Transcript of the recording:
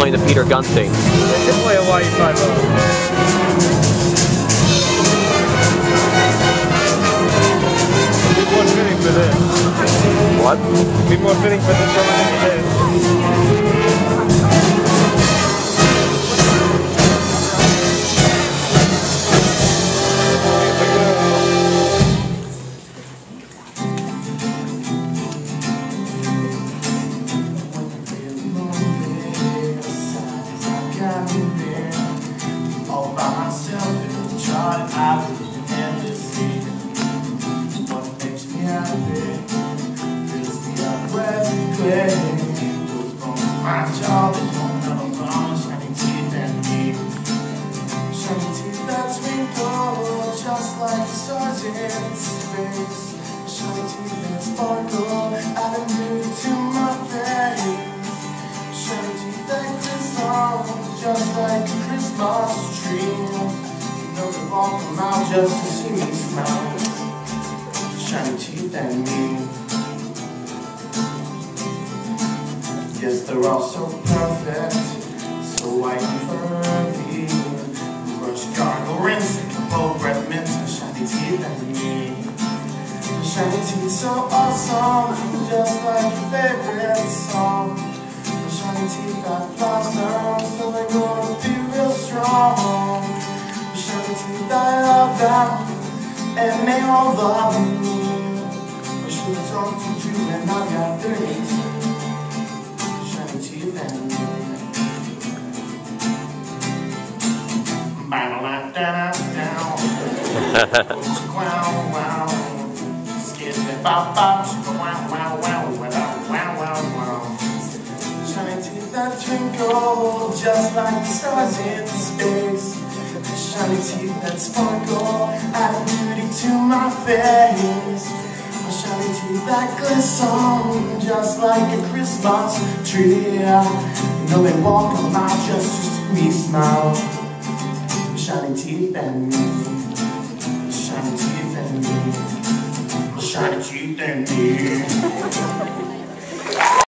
playing the Peter Gunn thing. They should play Hawaii 5 Be more fitting for this. What? Be more fitting for the drummer than it is. In the chart, I live endlessly. What makes me happy is the upward play. Those bones, my job, they don't have a long shining teeth and me. Shining teeth that twinkle just like the stars in space. Shining teeth that sparkle, just to see me smile. Shining teeth and me. Yes, they're all so perfect, so and furry. Brush, gargle, rinse, pull, breath, mint, and shiny teeth and me. Shiny teeth so awesome, just like your favorite song. Shiny teeth got blossoms, so they're Them, and they all love me. I should have talked to you, and I got 13. Shiny teeth and me. Ba-da-da-da-da. Wow, wow. Skip it, bop, bop. Wow, wow, wow, wow, wow, wow, wow. Shiny teeth that twinkle just like the stars in space. Shiny teeth that sparkle, add beauty to my face. Shiny teeth that glisten just like a Christmas tree. You know they walk a mile just to see me smile. Shiny teeth and me. Shiny teeth and me. Shiny teeth and me.